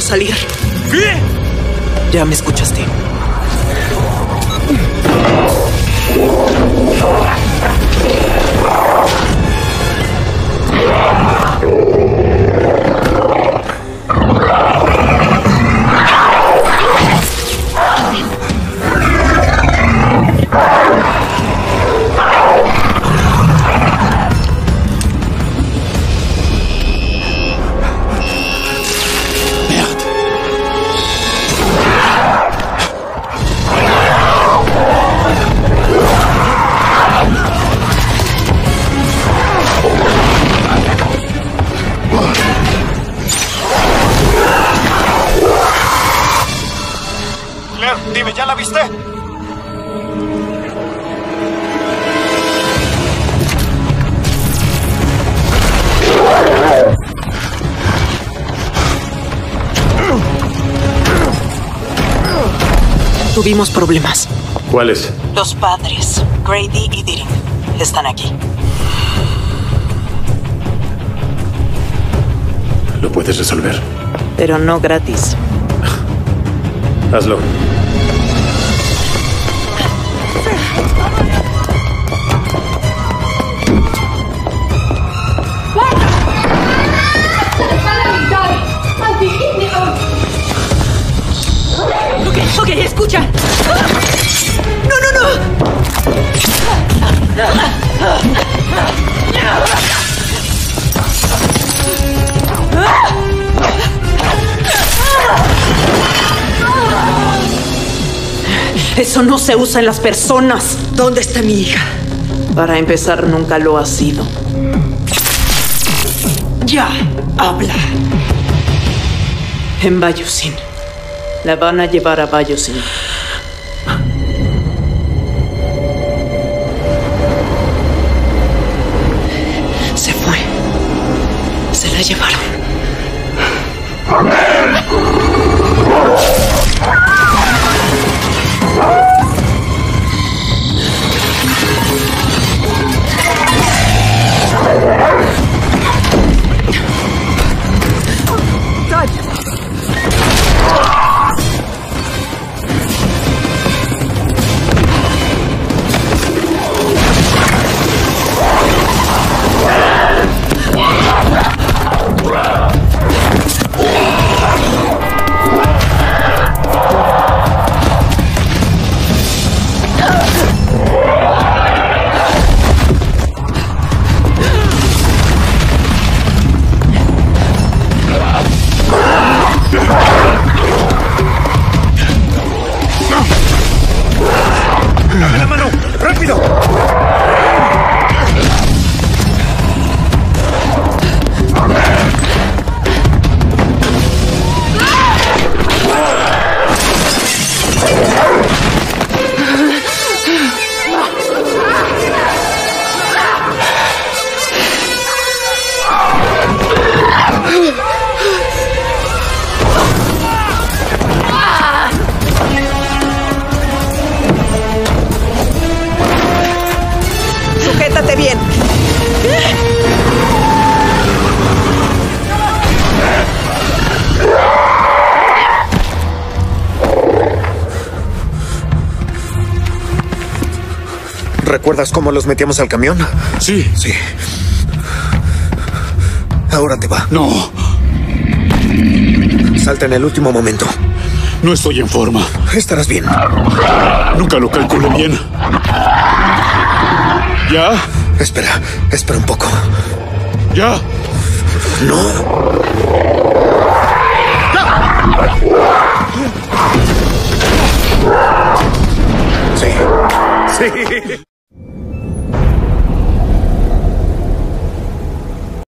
salir. ¿Qué? Ya me escuchaste. Dime, ¿ya la viste? Tuvimos problemas. ¿Cuáles? Los padres, Grady y Deering, están aquí. Lo puedes resolver. Pero no gratis. Hazlo. 夫人饶命 Eso no se usa en las personas. ¿Dónde está mi hija? Para empezar, nunca lo ha sido. Ya, habla. En Bayusin. La van a llevar a Bayusin. Se fue. Se la llevaron. ¿Recuerdas cómo los metíamos al camión? Sí. Sí. Ahora te va. No. Salta en el último momento. No estoy en forma. Estarás bien. Nunca lo calculé bien. ¿Ya? Espera, espera un poco. ¿Ya? No. Sí. Sí.